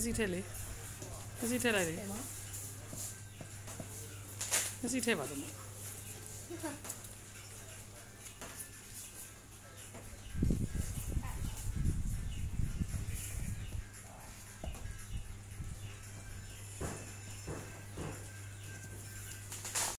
မျက်စိထည့်လေမျက်စိထည့်လိုက်လေတယ်နော်မျက်စိထည့်ပါတော့မ